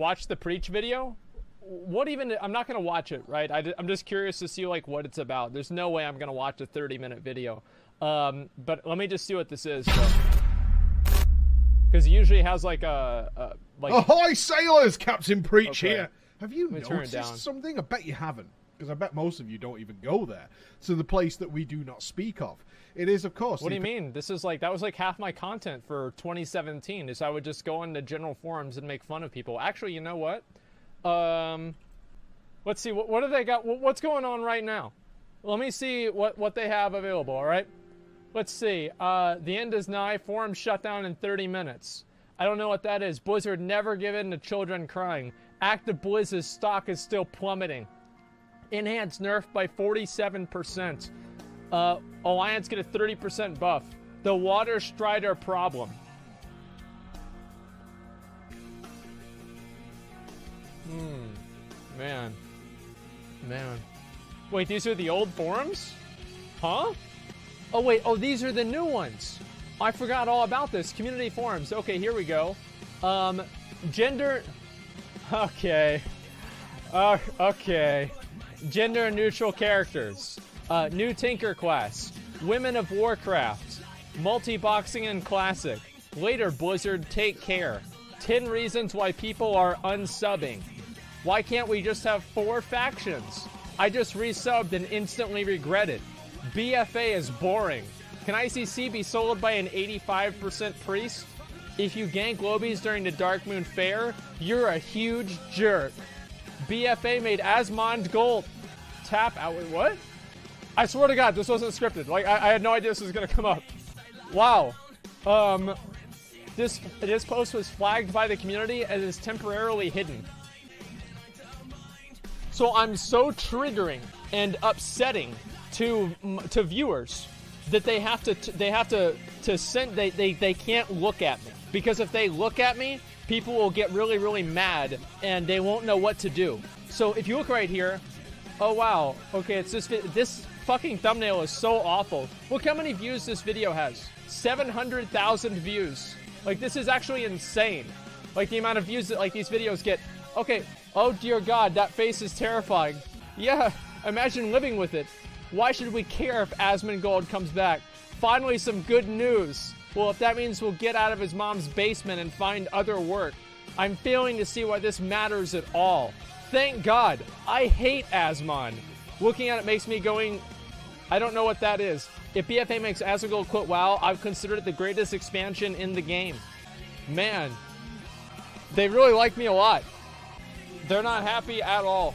watch the preach video. What even? I'm not gonna watch it, right? I, am just curious to see like what it's about. There's no way I'm gonna watch a 30 minute video. Um, but let me just see what this is. Because he usually has like a, a like. Ahoy, sailors! Captain Preach Okay. here. Have you Let me turn it noticed something? I bet you haven't, because I bet most of you don't even go there. To the place that we do not speak of. It is, of course. What do you mean? This is like that was like half my content for 2017. Is I would just go into general forums and make fun of people. Actually, you know what? Um, let's see what what do they got? What's going on right now? Let me see what what they have available. All right. Let's see. Uh, the end is nigh. Forum shut down in 30 minutes. I don't know what that is. Blizzard never give in to children crying. ActiBlizz's stock is still plummeting. Enhance nerf by 47%. Uh, Alliance get a 30% buff. The Water Strider problem. Hmm. Man. Man. Wait, these are the old forums? Huh? Oh, wait. Oh, these are the new ones. I forgot all about this. Community forums. Okay, here we go. Um, gender. Okay. Uh, okay. Gender neutral characters. Uh, new Tinker Quest, Women of Warcraft. Multi boxing and classic. Later, Blizzard, take care. 10 reasons why people are unsubbing. Why can't we just have four factions? I just resubbed and instantly regret it. BFA is boring. Can ICC be sold by an 85% priest? If you gank lobbies during the Darkmoon Faire, you're a huge jerk. BFA made Asmongold. Tap out. Wait, what? I swear to God, this wasn't scripted. Like I, I had no idea this was gonna come up. Wow. Um, this this post was flagged by the community and is temporarily hidden. So I'm so triggering and upsetting to to viewers that they have to they have to to send they, they they can't look at me because if they look at me people will get really really mad and they won't know what to do. So if you look right here oh wow. Okay it's this this fucking thumbnail is so awful. Look how many views this video has. 700,000 views. Like this is actually insane. Like the amount of views that like these videos get. Okay oh dear god that face is terrifying. Yeah imagine living with it. Why should we care if Asmongold comes back? Finally, some good news. Well, if that means we'll get out of his mom's basement and find other work, I'm failing to see why this matters at all. Thank God. I hate Asmon. Looking at it makes me going, I don't know what that is. If BFA makes Asmongold quit WoW, I've considered it the greatest expansion in the game. Man, they really like me a lot. They're not happy at all.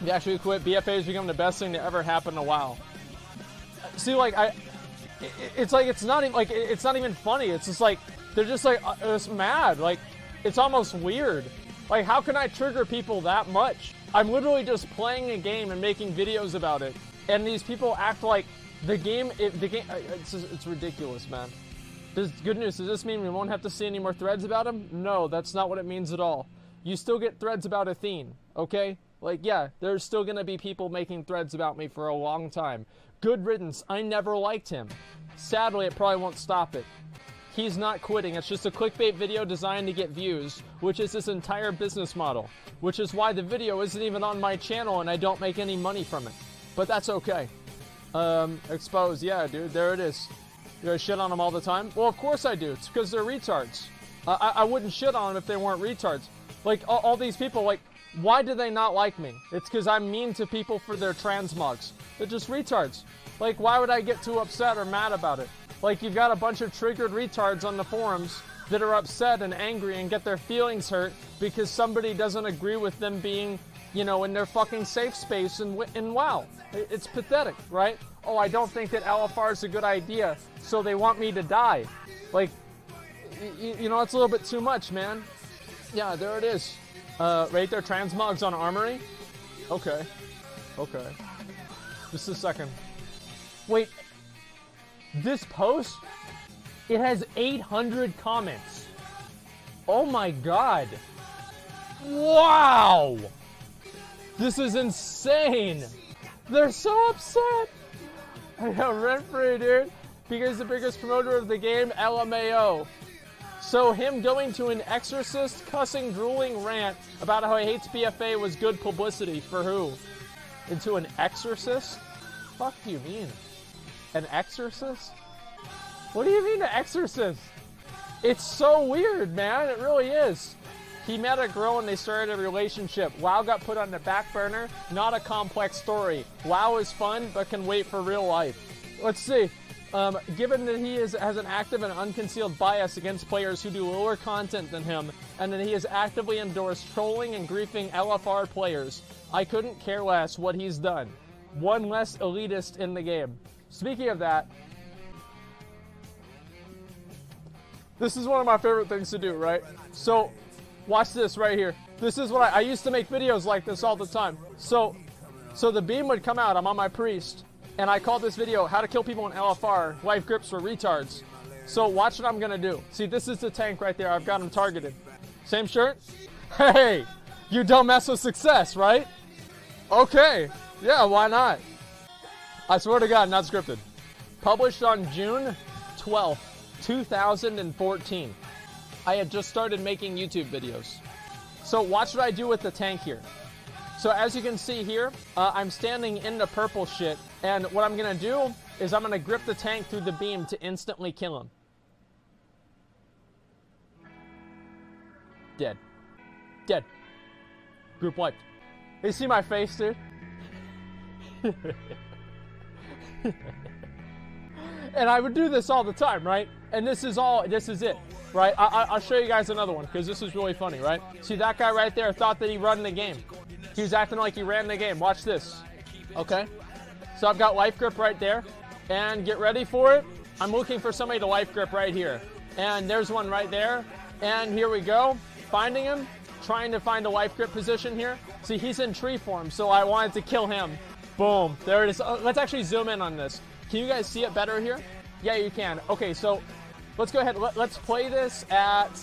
You actually quit, BFA has become the best thing to ever happen to WoW. See, like I, it's like it's not even like it's not even funny. It's just like they're just like uh, it's mad. Like it's almost weird. Like how can I trigger people that much? I'm literally just playing a game and making videos about it, and these people act like the game. It, the game. uh, It's just- it's ridiculous, man. Does good news? Does this mean we won't have to see any more threads about him? No, that's not what it means at all. You still get threads about Athene, okay? Like, yeah, there's still gonna be people making threads about me for a long time. Good riddance. I never liked him. Sadly, it probably won't stop it. He's not quitting. It's just a clickbait video designed to get views, which is his entire business model. Which is why the video isn't even on my channel and I don't make any money from it. But that's okay. Um, exposed. Yeah, dude, there it is. You shit on them all the time? Well, of course I do. It's because they're retards. I, I wouldn't shit on them if they weren't retards. Like, all, all these people, like, why do they not like me? It's because I'm mean to people for their transmogs. They're just retards. Like, why would I get too upset or mad about it? Like, you've got a bunch of triggered retards on the forums that are upset and angry and get their feelings hurt because somebody doesn't agree with them being, you know, in their fucking safe space and in WoW. It's pathetic, right? Oh, I don't think that LFR is a good idea, so they want me to die. Like, y- y- you know, it's a little bit too much, man. Yeah, there it is. Uh, right there, transmogs on Armory. Okay. Okay. Just a second. Wait. This post? It has 800 comments. Oh my god. Wow! This is insane! They're so upset! I got rent free, dude. Because the biggest promoter of the game, LMAO. So him going to an exorcist cussing drooling rant about how he hates BFA was good publicity for who? Into an exorcist? Fuck do you mean? An exorcist? What do you mean an exorcist? It's so weird, man. It really is. He met a girl and they started a relationship. WoW got put on the back burner. Not a complex story. WoW is fun, but can wait for real life. Let's see. Um, given that he is, has an active and unconcealed bias against players who do lower content than him, and that he has actively endorsed trolling and griefing LFR players, I couldn't care less what he's done. One less elitist in the game. Speaking of that, this is one of my favorite things to do, right? So, watch this right here. This is what I, I used to make videos like this all the time. So, so the beam would come out. I'm on my priest and I called this video How to Kill People in LFR, Life Grips for Retards. So watch what I'm gonna do. See, this is the tank right there. I've got him targeted. Same shirt? Hey, you don't mess with success, right? Okay, yeah, why not? I swear to God, not scripted. Published on June 12th, 2014. I had just started making YouTube videos. So watch what I do with the tank here. So as you can see here, uh, I'm standing in the purple shit, and what I'm gonna do is I'm gonna grip the tank through the beam to instantly kill him. Dead. Dead. Group wiped. You see my face, dude? and I would do this all the time, right? And this is all, this is it, right? I, will show you guys another one because this is really funny, right? See that guy right there thought that he run the game. He was acting like he ran the game. Watch this. Okay. So I've got life grip right there. And get ready for it. I'm looking for somebody to life grip right here. And there's one right there. And here we go. Finding him. Trying to find a life grip position here. See, he's in tree form, so I wanted to kill him. Boom. There it is. Oh, let's actually zoom in on this. Can you guys see it better here? Yeah, you can. Okay, so let's go ahead. Let, let's play this at...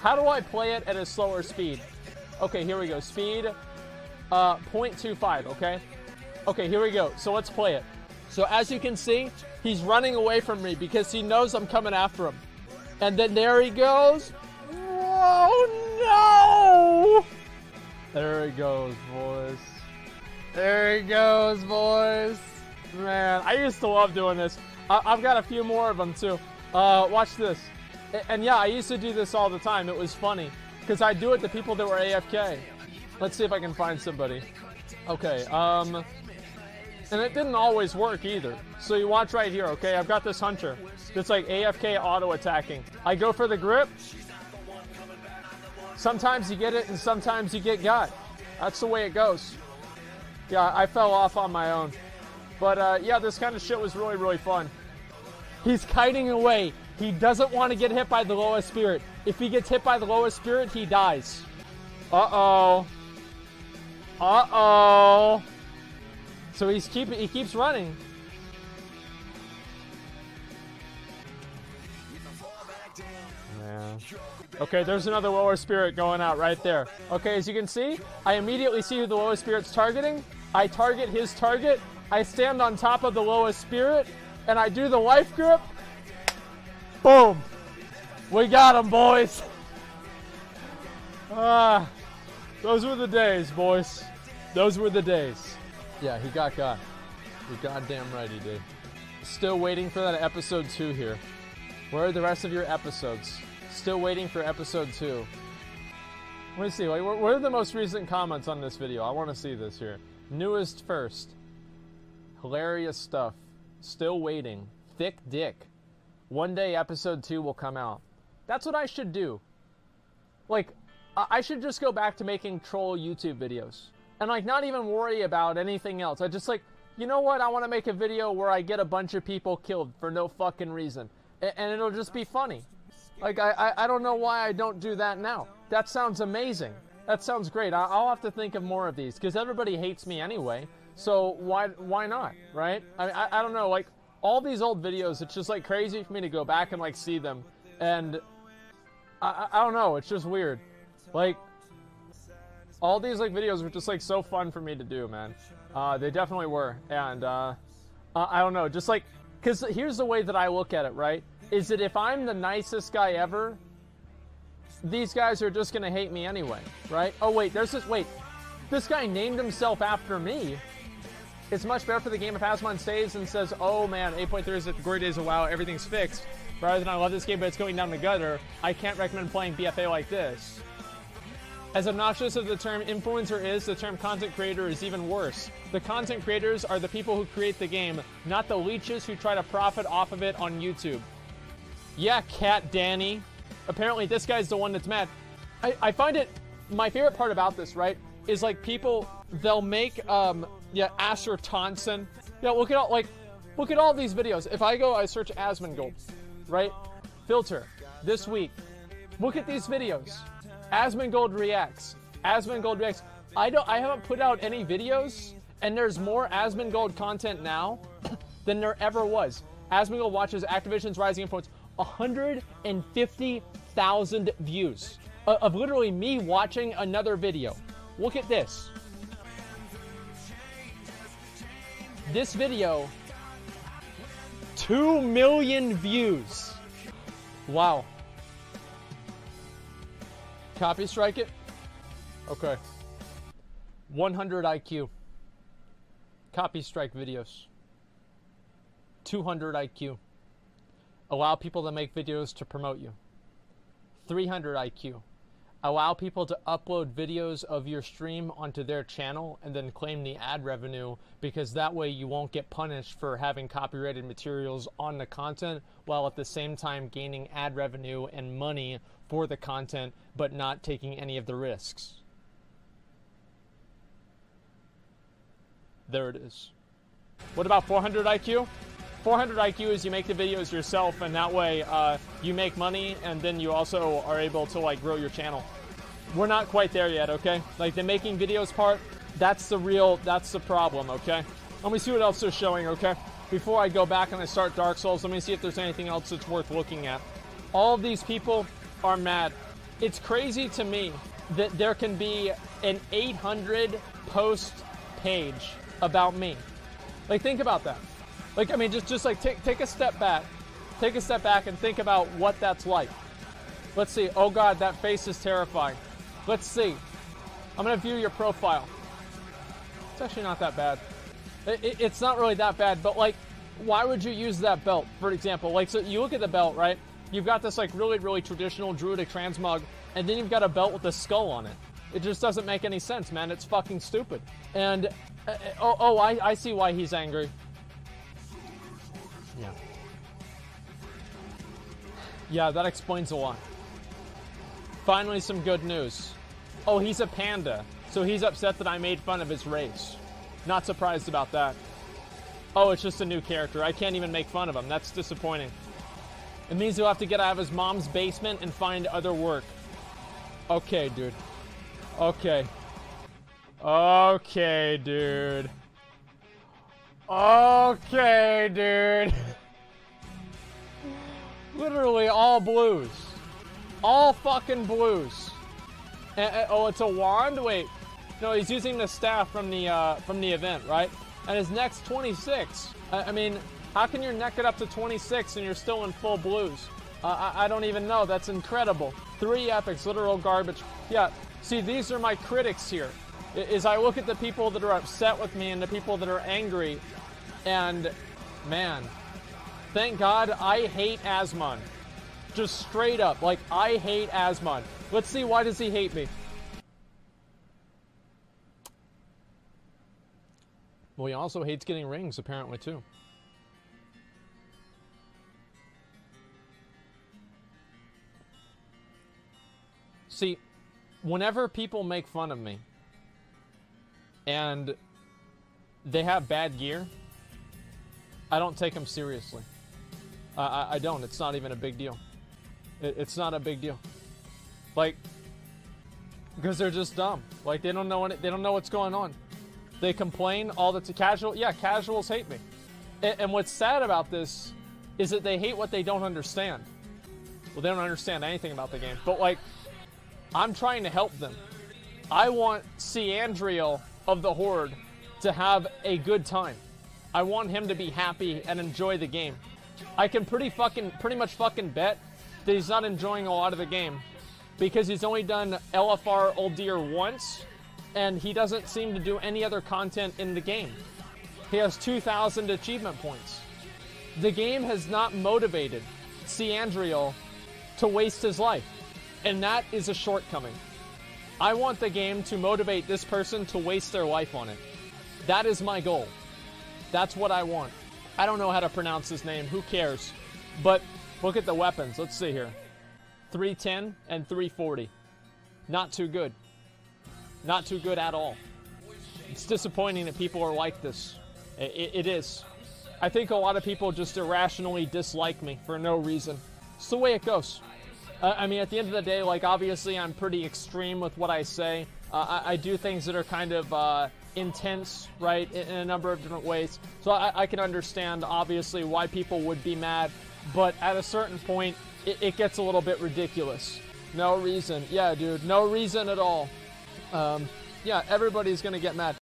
How do I play it at a slower speed? Okay, here we go. Speed uh, 0.25, okay? Okay, here we go. So let's play it. So as you can see, he's running away from me because he knows I'm coming after him. And then there he goes. Oh no! There he goes, boys. There he goes, boys. Man, I used to love doing this. I- have got a few more of them too. Uh, watch this. And yeah, I used to do this all the time. It was funny because I do it to people that were AFK. Let's see if I can find somebody. Okay, um, and it didn't always work either. So you watch right here, okay? I've got this hunter that's like AFK auto attacking. I go for the grip. Sometimes you get it and sometimes you get got. That's the way it goes. Yeah, I fell off on my own. But uh, yeah, this kind of shit was really, really fun. He's kiting away. He doesn't want to get hit by the lowest spirit. If he gets hit by the lowest spirit, he dies. Uh-oh. Uh-oh. So he's keep he keeps running. Okay, there's another lower spirit going out right there. Okay, as you can see, I immediately see who the lower spirit's targeting. I target his target. I stand on top of the lowest spirit, and I do the life grip. Boom. We got him, boys. Ah, those were the days, boys. Those were the days. Yeah, he got got. You're goddamn right he did. Still waiting for that episode two here. Where are the rest of your episodes? Still waiting for episode two. Let me see. What are the most recent comments on this video? I want to see this here. Newest first. Hilarious stuff. Still waiting. Thick dick. One day episode two will come out. That's what I should do. Like, I should just go back to making troll YouTube videos and like not even worry about anything else. I just like, you know what? I want to make a video where I get a bunch of people killed for no fucking reason, and it'll just be funny. Like I, I, I don't know why I don't do that now. That sounds amazing. That sounds great. I, will have to think of more of these because everybody hates me anyway. So why why not? Right? I, I I don't know. Like all these old videos, it's just like crazy for me to go back and like see them, and I I don't know. It's just weird. Like all these like videos were just like so fun for me to do, man. Uh, they definitely were, and uh, uh, I don't know, just like, cause here's the way that I look at it, right? Is that if I'm the nicest guy ever, these guys are just gonna hate me anyway, right? Oh wait, there's this wait. This guy named himself after me. It's much better for the game if Asmon stays and says, "Oh man, 8.3 is the glory days of WoW. Everything's fixed." Rather than I love this game, but it's going down the gutter. I can't recommend playing BFA like this. As obnoxious as the term influencer is, the term content creator is even worse. The content creators are the people who create the game, not the leeches who try to profit off of it on YouTube. Yeah, Cat Danny. Apparently, this guy's the one that's mad. I, I find it, my favorite part about this, right, is like people, they'll make, um, yeah, Assertonsin. Yeah, look at all, like, look at all these videos. If I go, I search Asmongold, right? Filter, this week. Look at these videos. Asmongold reacts. Asmongold reacts. I don't. I haven't put out any videos, and there's more Asmongold content now than there ever was. Asmongold watches Activision's Rising Influence. 150,000 views of, literally me watching another video. Look at this. This video, 2 million views. Wow. Copy strike it? Okay. 100 IQ. Copy strike videos. 200 IQ. Allow people to make videos to promote you. 300 IQ. Allow people to upload videos of your stream onto their channel and then claim the ad revenue because that way you won't get punished for having copyrighted materials on the content while at the same time gaining ad revenue and money for the content but not taking any of the risks. There it is. What about 400 IQ? 400 IQ is you make the videos yourself, and that way uh, you make money, and then you also are able to like grow your channel. We're not quite there yet, okay? Like the making videos part, that's the real, that's the problem, okay? Let me see what else they're showing, okay? Before I go back and I start Dark Souls, let me see if there's anything else that's worth looking at. All these people are mad. It's crazy to me that there can be an 800 post page about me. Like think about that. Like, I mean, just, just like take, take a step back. Take a step back and think about what that's like. Let's see. Oh God, that face is terrifying. Let's see. I'm gonna view your profile. It's actually not that bad. It, it, it's not really that bad, but like, why would you use that belt, for example? Like, so you look at the belt, right? You've got this like really, really traditional druidic transmog, and then you've got a belt with a skull on it. It just doesn't make any sense, man. It's fucking stupid. And uh, oh, oh, I, I see why he's angry. Yeah. Yeah, that explains a lot. Finally, some good news. Oh, he's a panda, so he's upset that I made fun of his race. Not surprised about that. Oh, it's just a new character. I can't even make fun of him. That's disappointing. It means he'll have to get out of his mom's basement and find other work. Okay, dude. Okay. Okay, dude. Okay, dude. Literally all blues. All fucking blues. And, and, oh, it's a wand? Wait. No, he's using the staff from the uh, from the event, right? And his neck's 26. I, I, mean, how can your neck get up to 26 and you're still in full blues? Uh, I, I don't even know. That's incredible. Three epics, literal garbage. Yeah, see, these are my critics here. Is I look at the people that are upset with me and the people that are angry, and man, thank God I hate Asmon. Just straight up, like I hate Asmon. Let's see why does he hate me? Well, he also hates getting rings, apparently, too. See, whenever people make fun of me and they have bad gear, I don't take them seriously. I, I don't. It's not even a big deal. It, it's not a big deal. Like, because they're just dumb. Like they don't know what they don't know what's going on. They complain all the t- casual. Yeah, casuals hate me. And, and what's sad about this is that they hate what they don't understand. Well, they don't understand anything about the game. But like, I'm trying to help them. I want Ciandriel of the Horde to have a good time. I want him to be happy and enjoy the game. I can pretty fucking pretty much fucking bet that he's not enjoying a lot of the game because he's only done LFR Uldir once, and he doesn't seem to do any other content in the game. He has 2,000 achievement points. The game has not motivated Ciandriel to waste his life, and that is a shortcoming. I want the game to motivate this person to waste their life on it. That is my goal. That's what I want. I don't know how to pronounce his name. Who cares? But look at the weapons. Let's see here 310 and 340. Not too good. Not too good at all. It's disappointing that people are like this. it, it is. I think a lot of people just irrationally dislike me for no reason. It's the way it goes. Uh, I mean, at the end of the day, like, obviously, I'm pretty extreme with what I say. Uh, I, I, do things that are kind of uh, intense, right, in, in, a number of different ways. So I, I, can understand, obviously, why people would be mad. But at a certain point, it, it gets a little bit ridiculous. No reason. Yeah, dude, no reason at all. Um, yeah, everybody's to get mad.